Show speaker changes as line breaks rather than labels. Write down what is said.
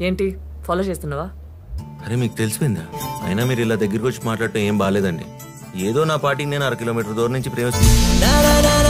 ఏంటి? ఫాలో చేస్తున్నావా?
అరే మీకు తెలిసిపోయిందా? అయినా మీరు ఇలా దగ్గరికి వచ్చి మాట్లాడటం ఏం బాగాలేదండి ఏదో నా పార్టీకి నేను అర కిలోమీటర్ దూరం నుంచి ప్రేమిస్తున్నాను